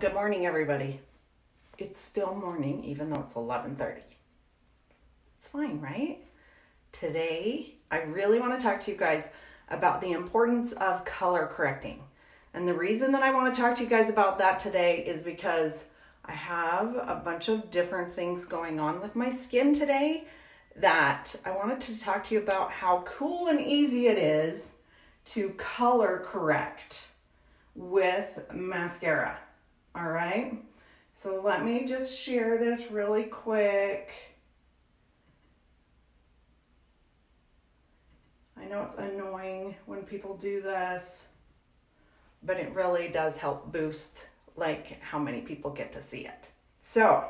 Good morning, everybody. It's still morning, even though it's 11:30. It's fine, right? Today, I really want to talk to you guys about the importance of color correcting. And the reason that I want to talk to you guys about that today is because I have a bunch of different things going on with my skin today that I wanted to talk to you about how cool and easy it is to color correct with Maskcara. All right. So let me just share this really quick. I know it's annoying when people do this, but it really does help boost like how many people get to see it. So,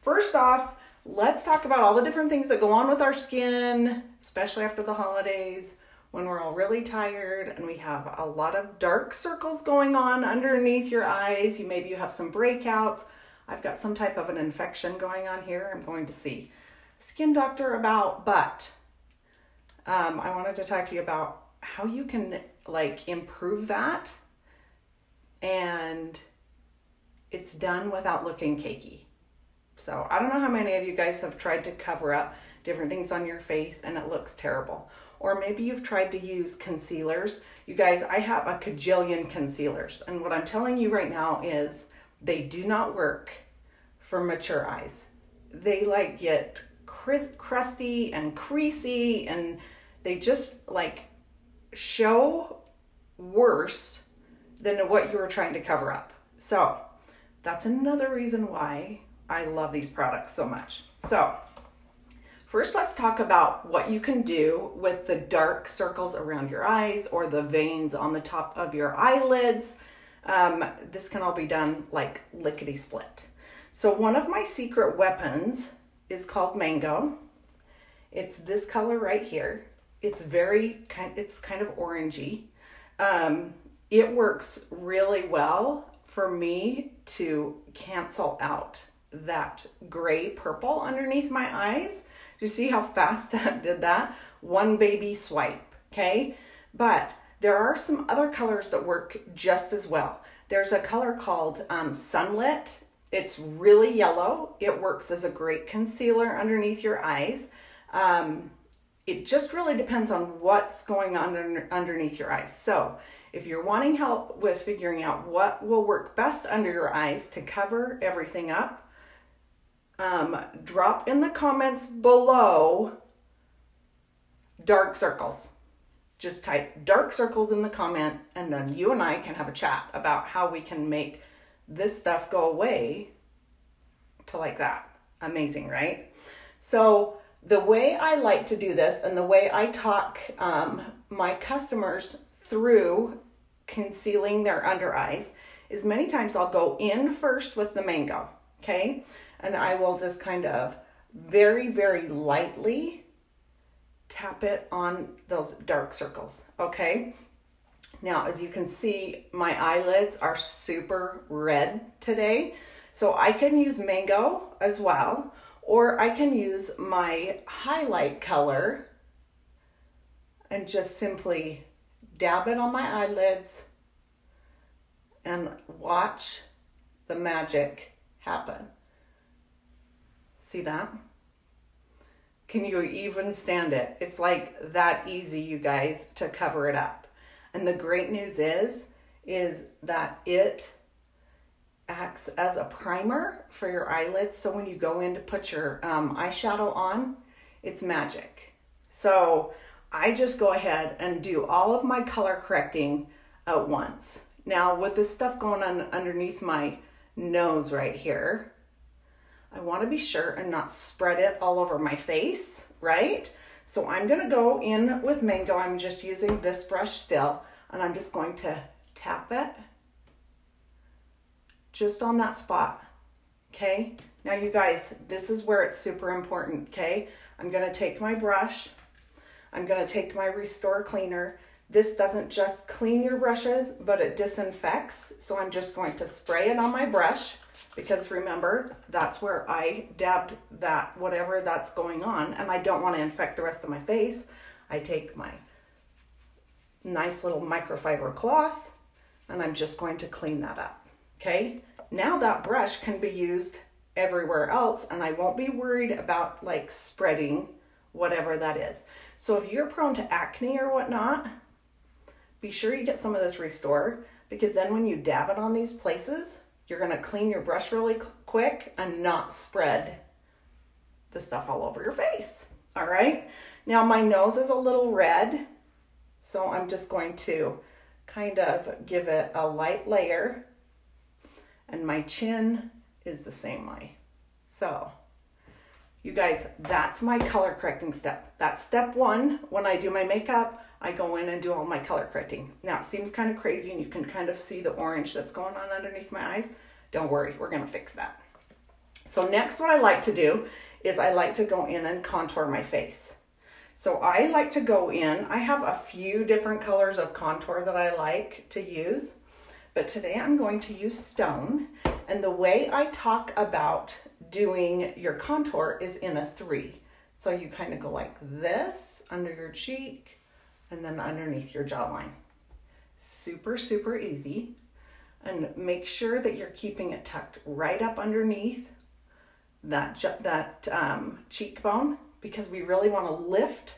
first off, let's talk about all the different things that go on with our skin, especially after the holidays when we're all really tired and we have a lot of dark circles going on underneath your eyes. You maybe you have some breakouts. I've got some type of an infection going on here. I'm going to see skin doctor about, but um, I wanted to talk to you about how you can like improve that and it's done without looking cakey. So I don't know how many of you guys have tried to cover up different things on your face and it looks terrible or maybe you've tried to use concealers. You guys, I have a cajillion concealers, and what I'm telling you right now is they do not work for mature eyes. They like get crusty and creasy, and they just like show worse than what you were trying to cover up. So that's another reason why I love these products so much. So First, let's talk about what you can do with the dark circles around your eyes or the veins on the top of your eyelids. Um, this can all be done like lickety split. So, one of my secret weapons is called Mango. It's this color right here. It's very kind. It's kind of orangey. Um, it works really well for me to cancel out that gray purple underneath my eyes you see how fast that did that? One baby swipe, okay? But there are some other colors that work just as well. There's a color called um, Sunlit. It's really yellow. It works as a great concealer underneath your eyes. Um, it just really depends on what's going on under, underneath your eyes. So if you're wanting help with figuring out what will work best under your eyes to cover everything up, um, drop in the comments below dark circles. Just type dark circles in the comment, and then you and I can have a chat about how we can make this stuff go away to like that. Amazing, right? So, the way I like to do this and the way I talk um, my customers through concealing their under eyes is many times I'll go in first with the mango, okay? And I will just kind of very, very lightly tap it on those dark circles, okay? Now, as you can see, my eyelids are super red today, so I can use mango as well, or I can use my highlight color and just simply dab it on my eyelids and watch the magic happen. See that? Can you even stand it? It's like that easy, you guys, to cover it up. And the great news is, is that it acts as a primer for your eyelids. So when you go in to put your um, eyeshadow on, it's magic. So I just go ahead and do all of my color correcting at once. Now with this stuff going on underneath my nose right here, I want to be sure and not spread it all over my face, right? So I'm going to go in with Mango. I'm just using this brush still, and I'm just going to tap it just on that spot, okay? Now you guys, this is where it's super important, okay? I'm going to take my brush. I'm going to take my Restore Cleaner. This doesn't just clean your brushes, but it disinfects. So I'm just going to spray it on my brush because remember, that's where I dabbed that, whatever that's going on, and I don't want to infect the rest of my face. I take my nice little microfiber cloth and I'm just going to clean that up. Okay, now that brush can be used everywhere else and I won't be worried about like spreading whatever that is. So if you're prone to acne or whatnot, be sure you get some of this Restore because then when you dab it on these places, you're gonna clean your brush really quick and not spread the stuff all over your face. All right. Now my nose is a little red, so I'm just going to kind of give it a light layer and my chin is the same way. So you guys, that's my color correcting step. That's step one. When I do my makeup, I go in and do all my color correcting. Now it seems kind of crazy and you can kind of see the orange that's going on underneath my eyes. Don't worry, we're gonna fix that. So next what I like to do is I like to go in and contour my face. So I like to go in, I have a few different colors of contour that I like to use, but today I'm going to use Stone. And the way I talk about doing your contour is in a three. So you kind of go like this under your cheek and then underneath your jawline. Super, super easy. And make sure that you're keeping it tucked right up underneath that, that um, cheekbone because we really want to lift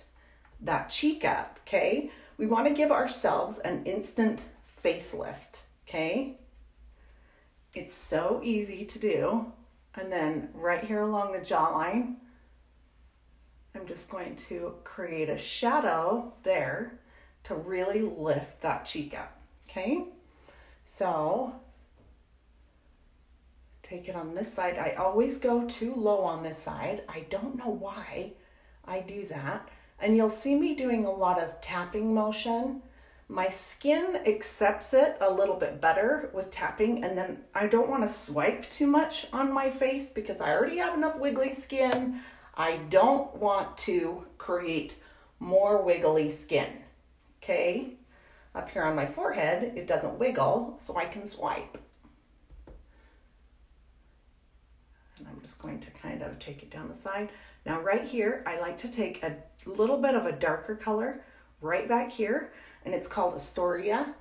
that cheek up, okay? We want to give ourselves an instant facelift, okay? It's so easy to do. And then right here along the jawline, I'm just going to create a shadow there to really lift that cheek up, okay? So take it on this side. I always go too low on this side. I don't know why I do that. And you'll see me doing a lot of tapping motion. My skin accepts it a little bit better with tapping and then I don't want to swipe too much on my face because I already have enough wiggly skin. I don't want to create more wiggly skin, okay? Up here on my forehead, it doesn't wiggle, so I can swipe. And I'm just going to kind of take it down the side. Now right here, I like to take a little bit of a darker color right back here, and it's called Astoria.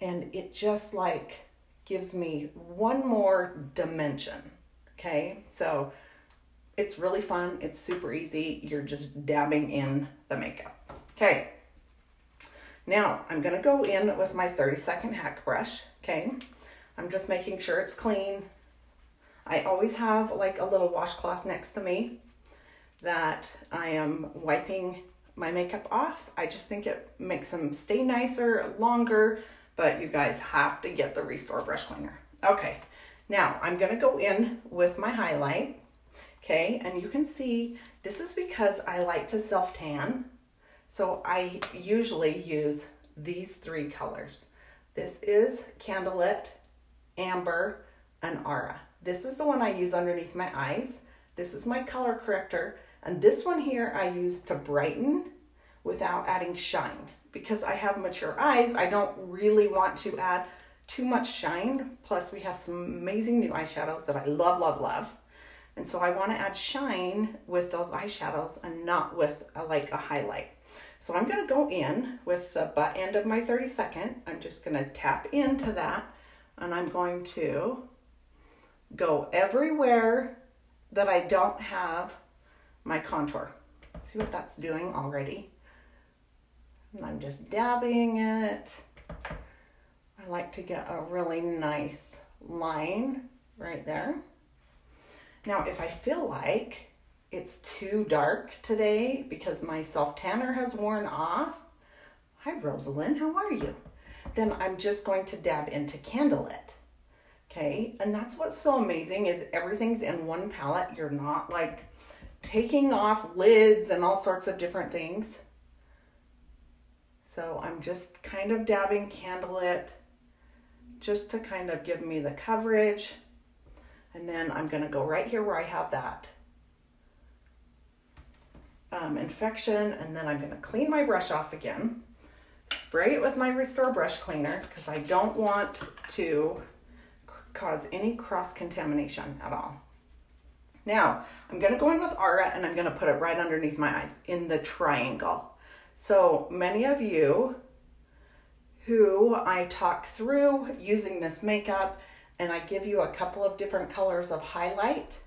And it just like gives me one more dimension, okay? So it's really fun. It's super easy. You're just dabbing in the makeup. Okay. Now I'm gonna go in with my 30 second hack brush, okay? I'm just making sure it's clean, I always have like a little washcloth next to me that I am wiping my makeup off. I just think it makes them stay nicer, longer, but you guys have to get the Restore brush cleaner. Okay, now I'm gonna go in with my highlight, okay? And you can see, this is because I like to self-tan. So I usually use these three colors. This is Candlelit, Amber, and Aura. This is the one I use underneath my eyes. This is my color corrector. And this one here I use to brighten without adding shine. Because I have mature eyes, I don't really want to add too much shine. Plus we have some amazing new eyeshadows that I love, love, love. And so I want to add shine with those eyeshadows and not with a, like a highlight. So I'm going to go in with the butt end of my 30 second. I'm just going to tap into that and I'm going to go everywhere that I don't have my contour. See what that's doing already? And I'm just dabbing it. I like to get a really nice line right there. Now, if I feel like it's too dark today because my self-tanner has worn off, hi Rosalind, how are you? Then I'm just going to dab into Candlelit. Okay, and that's what's so amazing is everything's in one palette. You're not like taking off lids and all sorts of different things. So I'm just kind of dabbing Candlelit just to kind of give me the coverage. And then I'm gonna go right here where I have that um, infection and then I'm gonna clean my brush off again. Spray it with my Restore brush cleaner because I don't want to cause any cross contamination at all. Now, I'm gonna go in with Aura and I'm gonna put it right underneath my eyes in the triangle. So many of you who I talk through using this makeup and I give you a couple of different colors of highlight,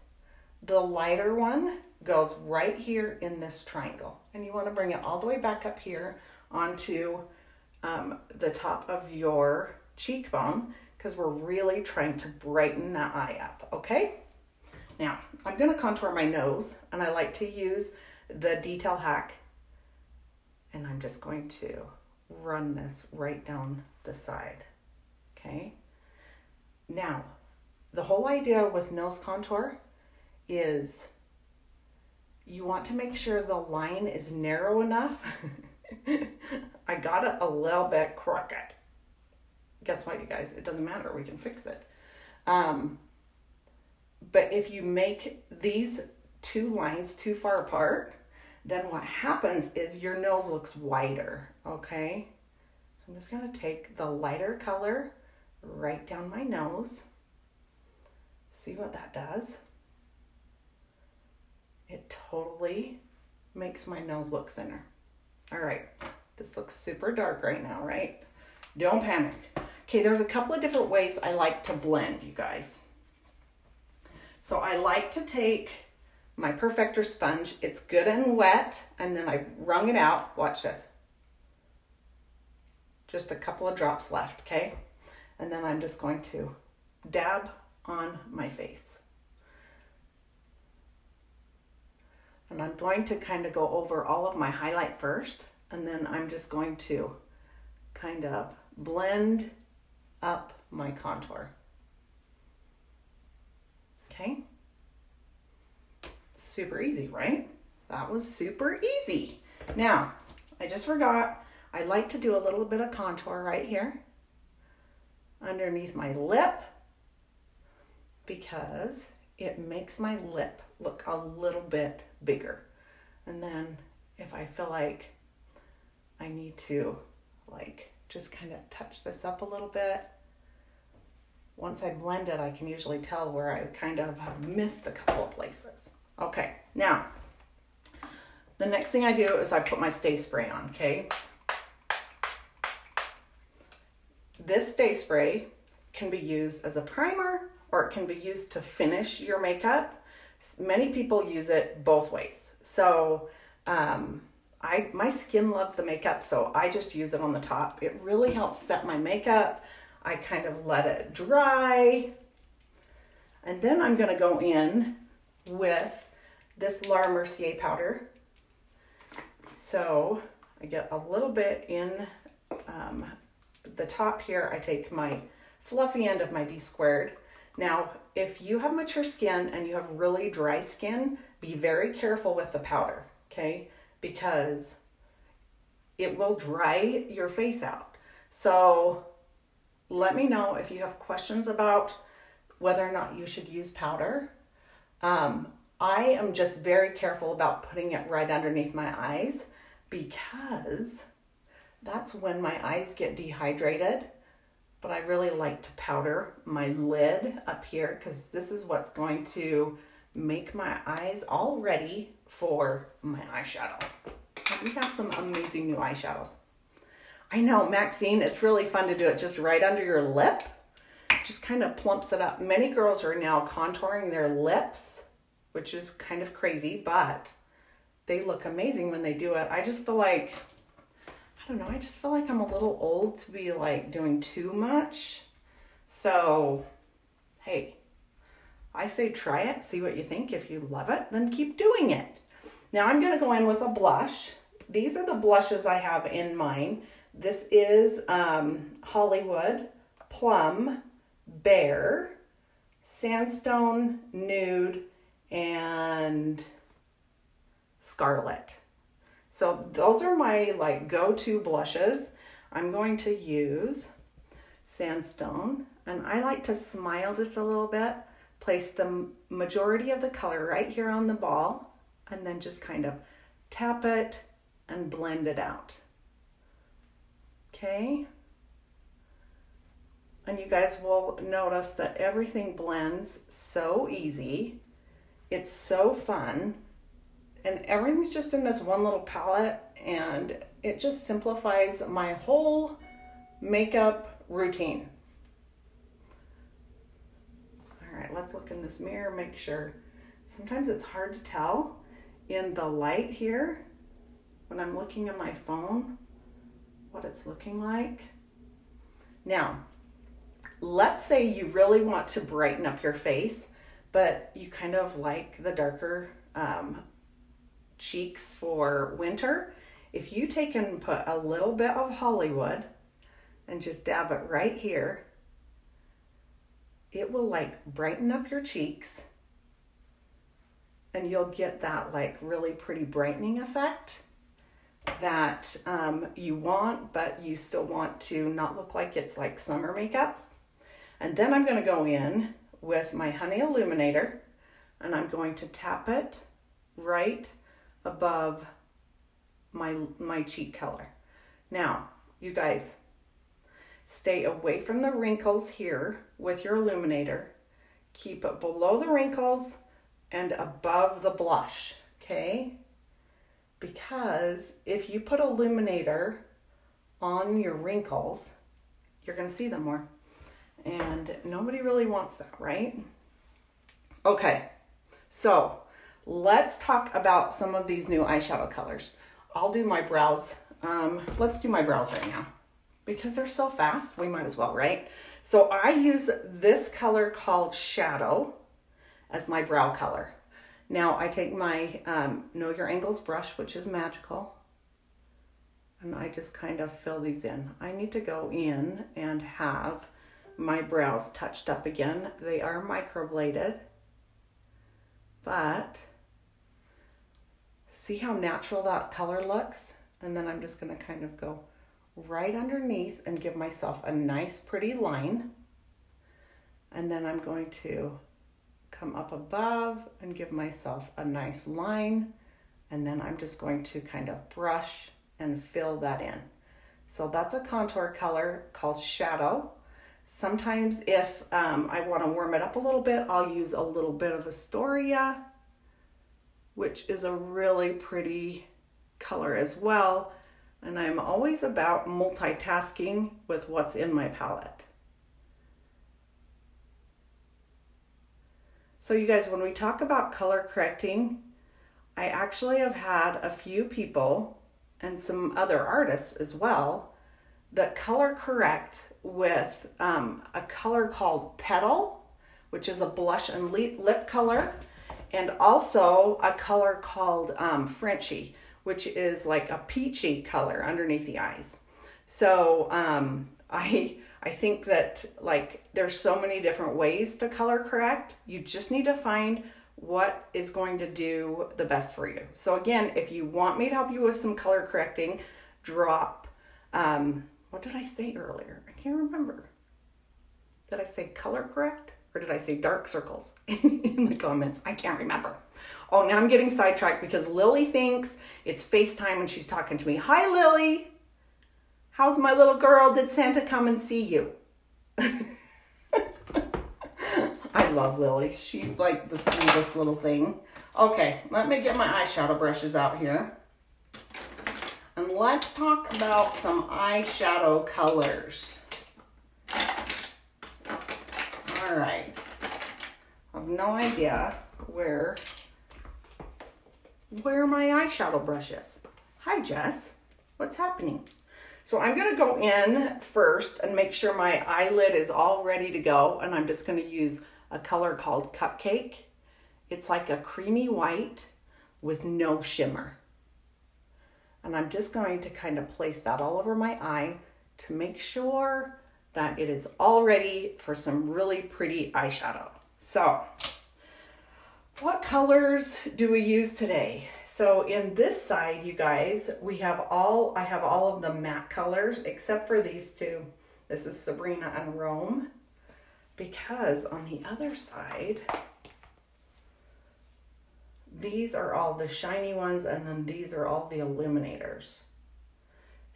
the lighter one goes right here in this triangle. And you want to bring it all the way back up here onto um, the top of your cheekbone because we're really trying to brighten that eye up, okay? Now, I'm to contour my nose and I like to use the Detail Hack and I'm just going to run this right down the side, okay? Now, the whole idea with nose contour is you want to make sure the line is narrow enough. I got it a little bit crooked. Guess what, you guys? It doesn't matter. We can fix it. Um, but if you make these two lines too far apart, then what happens is your nose looks wider, okay? So I'm just gonna take the lighter color right down my nose. See what that does? It totally makes my nose look thinner. All right, this looks super dark right now, right? Don't panic. Okay, there's a couple of different ways I like to blend, you guys. So I like to take my Perfector sponge. It's good and wet, and then I wrung it out. Watch this. Just a couple of drops left, okay? And then I'm just going to dab on my face. And I'm going to kind of go over all of my highlight first, and then I'm just going to kind of blend up my contour. Okay? Super easy, right? That was super easy. Now, I just forgot, I like to do a little bit of contour right here underneath my lip because it makes my lip look a little bit bigger. And then if I feel like I need to like just kind of touch this up a little bit, once I blend it, I can usually tell where I kind of missed a couple of places. Okay, now, the next thing I do is I put my stay spray on, okay? This stay spray can be used as a primer or it can be used to finish your makeup. Many people use it both ways. So, um, I my skin loves the makeup, so I just use it on the top. It really helps set my makeup. I kind of let it dry. And then I'm gonna go in with this Laura Mercier powder. So I get a little bit in um, the top here. I take my fluffy end of my B squared now, if you have mature skin and you have really dry skin, be very careful with the powder, okay? Because it will dry your face out. So let me know if you have questions about whether or not you should use powder. Um, I am just very careful about putting it right underneath my eyes because that's when my eyes get dehydrated but I really like to powder my lid up here because this is what's going to make my eyes all ready for my eyeshadow. We have some amazing new eyeshadows. I know, Maxine, it's really fun to do it just right under your lip. Just kind of plumps it up. Many girls are now contouring their lips, which is kind of crazy, but they look amazing when they do it. I just feel like don't know, I just feel like I'm a little old to be like doing too much. So, hey, I say try it, see what you think. If you love it, then keep doing it. Now I'm going to go in with a blush. These are the blushes I have in mine. This is um, Hollywood, Plum, Bear, Sandstone, Nude, and Scarlet. So those are my like go-to blushes. I'm going to use Sandstone and I like to smile just a little bit, place the majority of the color right here on the ball and then just kind of tap it and blend it out. Okay. And you guys will notice that everything blends so easy. It's so fun and everything's just in this one little palette and it just simplifies my whole makeup routine. All right, let's look in this mirror, make sure. Sometimes it's hard to tell in the light here when I'm looking at my phone what it's looking like. Now, let's say you really want to brighten up your face, but you kind of like the darker um, cheeks for winter. If you take and put a little bit of Hollywood and just dab it right here, it will like brighten up your cheeks and you'll get that like really pretty brightening effect that um, you want, but you still want to not look like it's like summer makeup. And then I'm gonna go in with my Honey Illuminator and I'm going to tap it right above my, my cheek color. Now, you guys, stay away from the wrinkles here with your illuminator. Keep it below the wrinkles and above the blush, okay? Because if you put illuminator on your wrinkles, you're gonna see them more. And nobody really wants that, right? Okay, so let's talk about some of these new eyeshadow colors. I'll do my brows. Um, let's do my brows right now because they're so fast, we might as well, right? So I use this color called Shadow as my brow color. Now I take my um, Know Your Angles brush, which is magical, and I just kind of fill these in. I need to go in and have my brows touched up again. They are microbladed, but see how natural that color looks? And then I'm just gonna kind of go right underneath and give myself a nice pretty line. And then I'm going to come up above and give myself a nice line. And then I'm just going to kind of brush and fill that in. So that's a contour color called Shadow. Sometimes if um, I want to warm it up a little bit, I'll use a little bit of Astoria, which is a really pretty color as well. And I'm always about multitasking with what's in my palette. So you guys, when we talk about color correcting, I actually have had a few people and some other artists as well that color correct with um, a color called Petal, which is a blush and lip color, and also a color called um, Frenchy, which is like a peachy color underneath the eyes. So um, I I think that like there's so many different ways to color correct. You just need to find what is going to do the best for you. So again, if you want me to help you with some color correcting, drop um, what did I say earlier? I can't remember. Did I say color correct or did I say dark circles in the comments? I can't remember. Oh, now I'm getting sidetracked because Lily thinks it's FaceTime and she's talking to me. Hi, Lily. How's my little girl? Did Santa come and see you? I love Lily. She's like the sweetest little thing. Okay, let me get my eyeshadow brushes out here. And let's talk about some eyeshadow colors. All right. I have no idea where where my eyeshadow brush is. Hi, Jess. What's happening? So I'm gonna go in first and make sure my eyelid is all ready to go. And I'm just gonna use a color called Cupcake. It's like a creamy white with no shimmer. And I'm just going to kind of place that all over my eye to make sure that it is all ready for some really pretty eyeshadow. So what colors do we use today? So in this side, you guys, we have all, I have all of the matte colors except for these two. This is Sabrina and Rome. Because on the other side, these are all the shiny ones and then these are all the illuminators.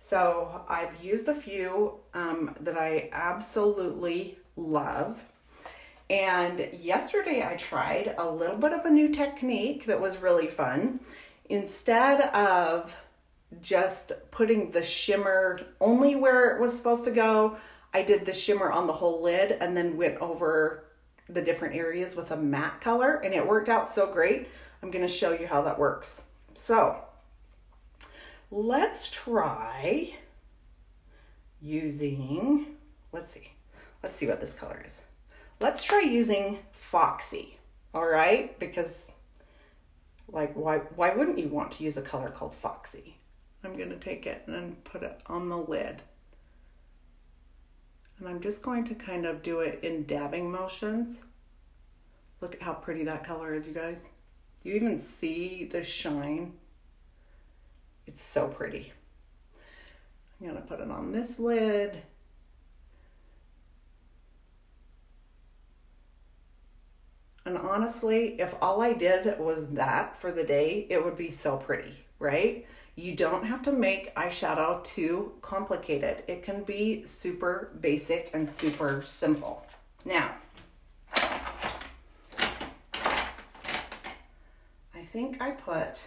So I've used a few um, that I absolutely love. And yesterday I tried a little bit of a new technique that was really fun. Instead of just putting the shimmer only where it was supposed to go, I did the shimmer on the whole lid and then went over the different areas with a matte color and it worked out so great. I'm gonna show you how that works. So let's try using, let's see, let's see what this color is. Let's try using Foxy, all right? Because like why why wouldn't you want to use a color called Foxy? I'm gonna take it and put it on the lid. And I'm just going to kind of do it in dabbing motions. Look at how pretty that color is, you guys. Do you even see the shine. It's so pretty. I'm gonna put it on this lid. And honestly, if all I did was that for the day, it would be so pretty, right? You don't have to make eyeshadow too complicated. It can be super basic and super simple. Now, I think I put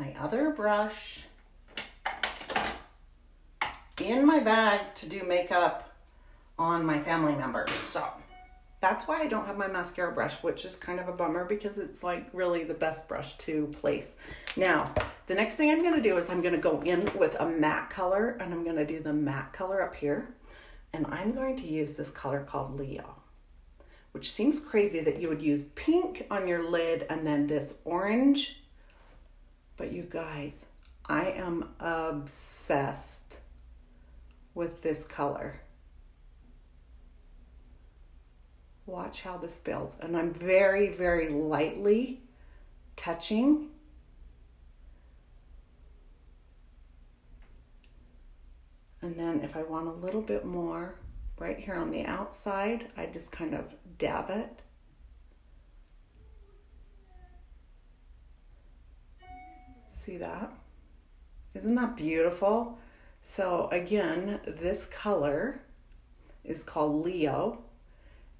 my other brush in my bag to do makeup on my family members. So that's why I don't have my Maskcara brush, which is kind of a bummer because it's like really the best brush to place. Now, the next thing I'm gonna do is I'm gonna go in with a matte color and I'm gonna do the matte color up here. And I'm going to use this color called Leo, which seems crazy that you would use pink on your lid and then this orange. But you guys, I am obsessed with this color. Watch how this builds. And I'm very, very lightly touching. And then if I want a little bit more right here on the outside, I just kind of dab it. See that? Isn't that beautiful? So again, this color is called Leo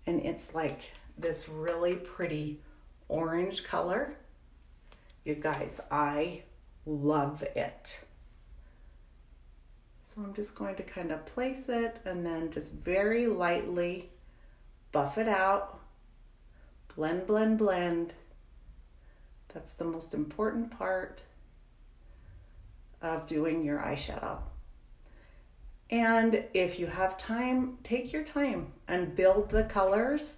and it's like this really pretty orange color. You guys, I love it. So I'm just going to kind of place it and then just very lightly buff it out. Blend, blend, blend. That's the most important part of doing your eyeshadow. And if you have time, take your time and build the colors.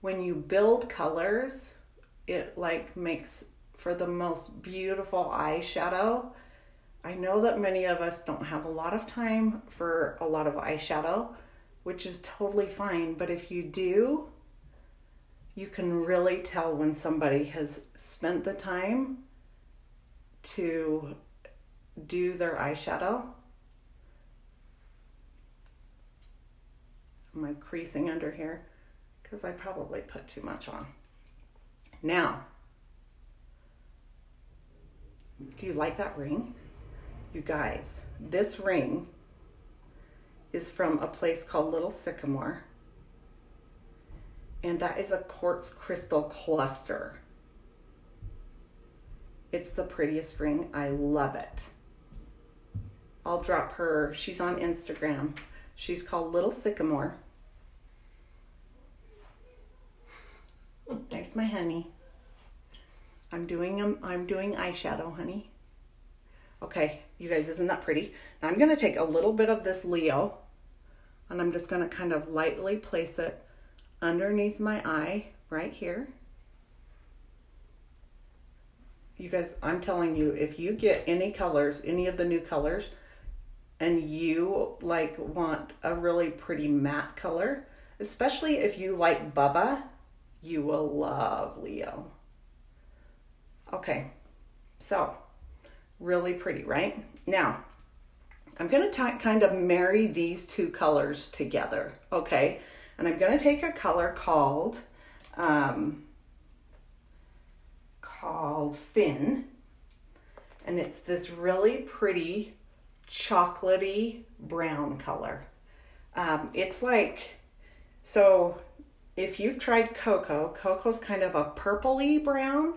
When you build colors, it like makes for the most beautiful eyeshadow. I know that many of us don't have a lot of time for a lot of eyeshadow, which is totally fine. But if you do, you can really tell when somebody has spent the time to do their eyeshadow am I creasing under here? Because I probably put too much on. Now, do you like that ring? You guys, this ring is from a place called Little Sycamore. And that is a quartz crystal cluster. It's the prettiest ring. I love it. I'll drop her, she's on Instagram. She's called Little Sycamore. There's my honey. I'm doing um, I'm doing eyeshadow, honey. Okay, you guys, isn't that pretty? Now I'm gonna take a little bit of this Leo and I'm just gonna kind of lightly place it underneath my eye right here. You guys, I'm telling you, if you get any colors, any of the new colors, and you like want a really pretty matte color, especially if you like Bubba, you will love Leo. Okay, so really pretty, right? Now, I'm going to kind of marry these two colors together, okay? And I'm going to take a color called um, called Fin, and it's this really pretty chocolatey brown color. Um, it's like so if you've tried cocoa, cocoa's kind of a purpley brown.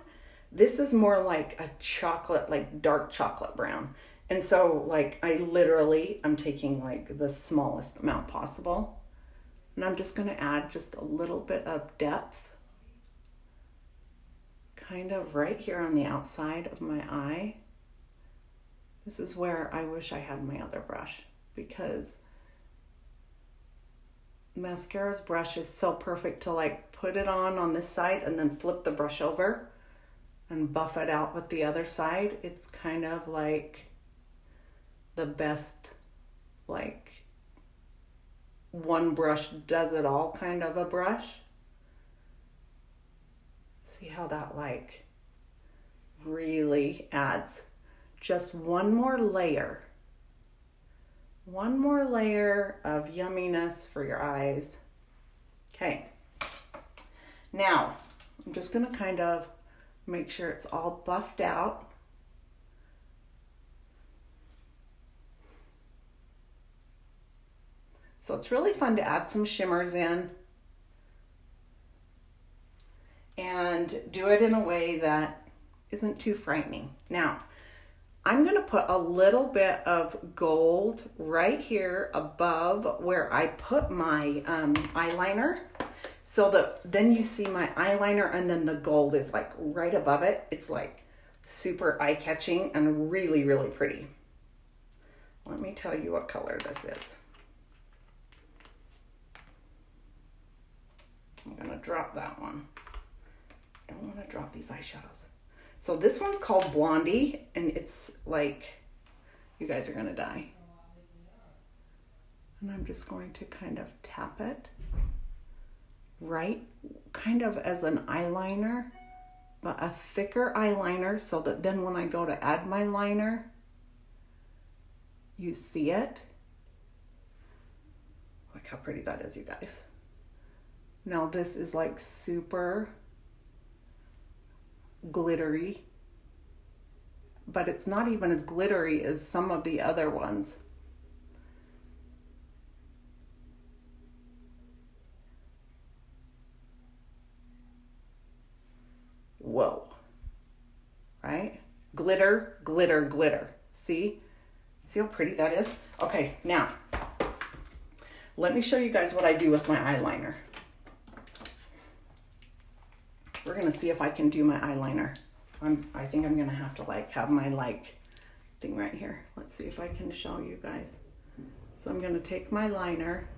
This is more like a chocolate, like dark chocolate brown. And so, like, I literally, I'm taking like the smallest amount possible. And I'm just to add just a little bit of depth, kind of right here on the outside of my eye. This is where I wish I had my other brush because Maskcara's brush is so perfect to like put it on on this side and then flip the brush over and buff it out with the other side. It's kind of like the best like one brush does it all kind of a brush. See how that like really adds just one more layer. One more layer of yumminess for your eyes. Okay. Now, I'm just going to kind of make sure it's all buffed out. So it's really fun to add some shimmers in and do it in a way that isn't too frightening. Now, I'm going to put a little bit of gold right here above where I put my um, eyeliner so that then you see my eyeliner and then the gold is like right above it. It's like super eye-catching and really, really pretty. Let me tell you what color this is. I'm gonna drop that one. I don't wanna drop these eyeshadows. So this one's called Blondie, and it's like, you guys are gonna die. And I'm just going to kind of tap it right, kind of as an eyeliner, but a thicker eyeliner so that then when I go to add my liner, you see it. Look how pretty that is, you guys. Now this is like super glittery, but it's not even as glittery as some of the other ones. Whoa, right? Glitter, glitter, glitter. See? See how pretty that is? Okay, now, let me show you guys what I do with my eyeliner. We're gonna see if I can do my eyeliner. I'm, I think I'm gonna have to like have my like thing right here. Let's see if I can show you guys. So I'm gonna take my liner.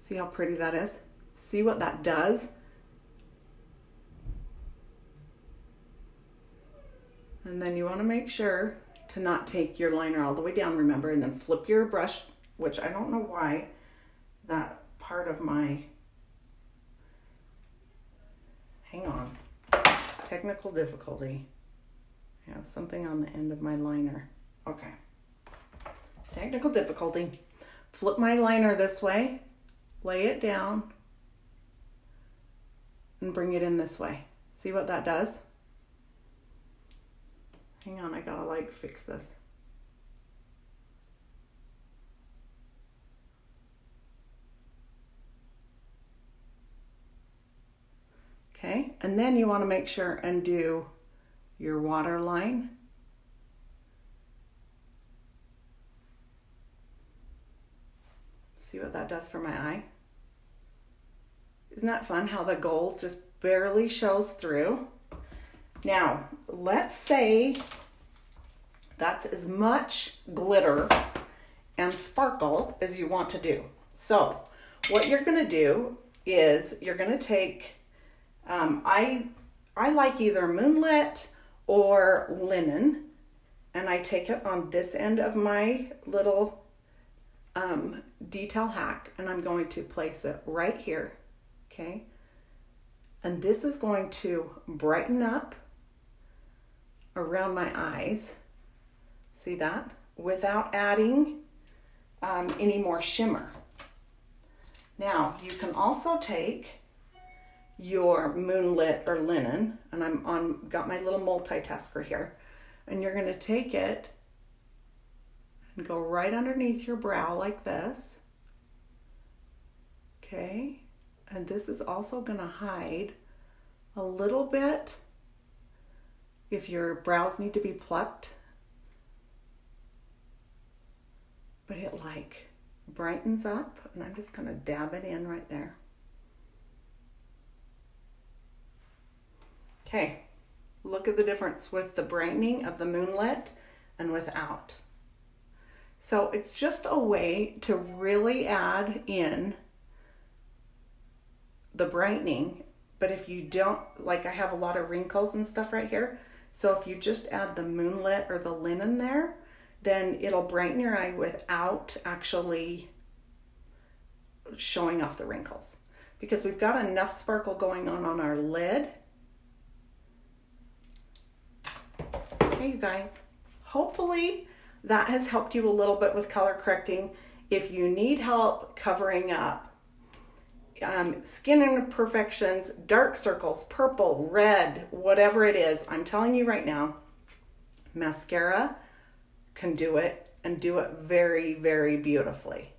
See how pretty that is? See what that does? And then you wanna make sure to not take your liner all the way down, remember, and then flip your brush, which I don't know why that part of my, hang on, technical difficulty. I have something on the end of my liner. Okay. Technical difficulty. Flip my liner this way, lay it down, and bring it in this way. See what that does? Hang on, I gotta like fix this. Okay, and then you want to make sure and do your water line. See what that does for my eye? Isn't that fun how the gold just barely shows through? Now, let's say that's as much glitter and sparkle as you want to do. So what you're gonna do is you're gonna take, um, I, I like either moonlit or linen and I take it on this end of my little um, detail hack and I'm going to place it right here, okay? And this is going to brighten up around my eyes. See that? Without adding um, any more shimmer. Now, you can also take your moonlit or linen, and I'm on, got my little multitasker here, and you're gonna take it and go right underneath your brow like this. Okay, and this is also gonna hide a little bit if your brows need to be plucked, but it like brightens up, and I'm just going to dab it in right there. Okay, look at the difference with the brightening of the moonlit and without. So it's just a way to really add in the brightening. But if you don't, like I have a lot of wrinkles and stuff right here. So if you just add the moonlit or the linen there, then it'll brighten your eye without actually showing off the wrinkles. Because we've got enough sparkle going on on our lid. Hey, you guys. Hopefully that has helped you a little bit with color correcting. If you need help covering up um, skin imperfections, dark circles, purple, red, whatever it is, I'm telling you right now, Maskcara can do it and do it very, very beautifully.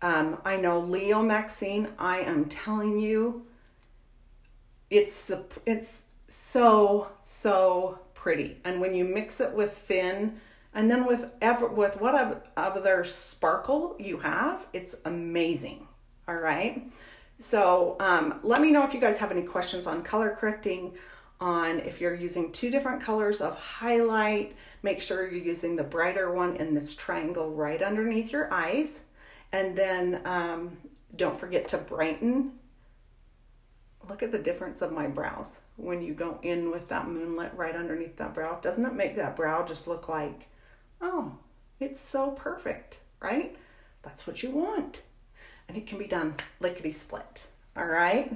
Um, I know Leo Maxine, I am telling you, it's it's so so pretty. And when you mix it with Fin and then with ever with what other sparkle you have, it's amazing. All right. So um, let me know if you guys have any questions on color correcting, on if you're using two different colors of highlight. Make sure you're using the brighter one in this triangle right underneath your eyes. And then um, don't forget to brighten. Look at the difference of my brows when you go in with that moonlit right underneath that brow. Doesn't it make that brow just look like Oh, it's so perfect, right? That's what you want. And it can be done lickety split. All right?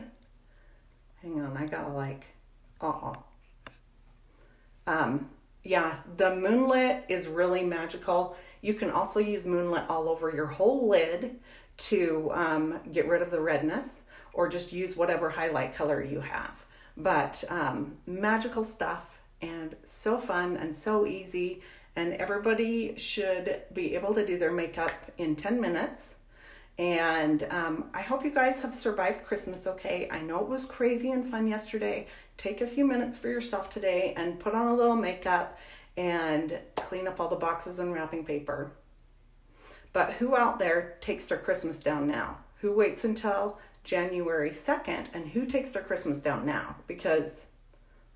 Hang on, I gotta like, uh Um, yeah, the moonlit is really magical. You can also use moonlit all over your whole lid to um, get rid of the redness or just use whatever highlight color you have. But um, magical stuff and so fun and so easy and everybody should be able to do their makeup in 10 minutes. And um, I hope you guys have survived Christmas okay. I know it was crazy and fun yesterday. Take a few minutes for yourself today and put on a little makeup and clean up all the boxes and wrapping paper. But who out there takes their Christmas down now? Who waits until January 2nd and who takes their Christmas down now? Because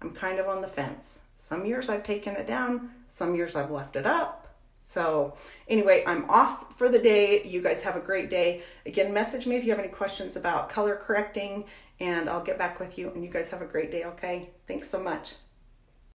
I'm kind of on the fence. Some years I've taken it down, some years I've left it up. So, anyway, I'm off for the day. You guys have a great day. Again, message me if you have any questions about color correcting, and I'll get back with you. And you guys have a great day, okay? Thanks so much.